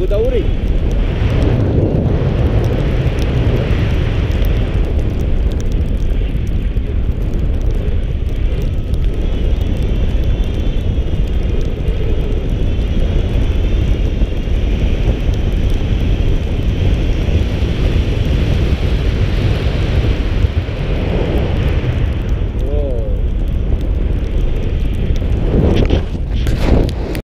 Buta urik